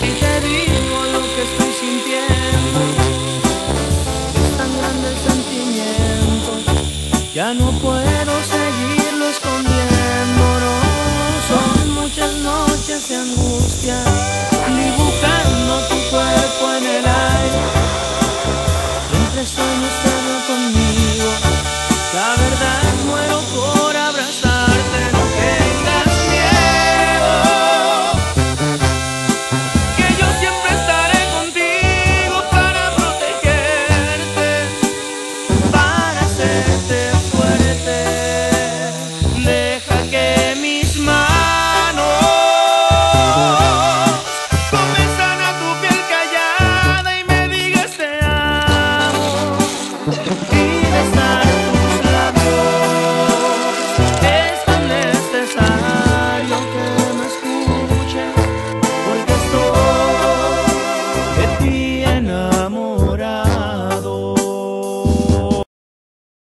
Y te digo lo que estoy sintiendo, tan grande sentimiento, ya no puedo seguirlo escondiéndolo. son muchas noches de angustia, ni buscando tu cuerpo en el aire, estoy solo conmigo.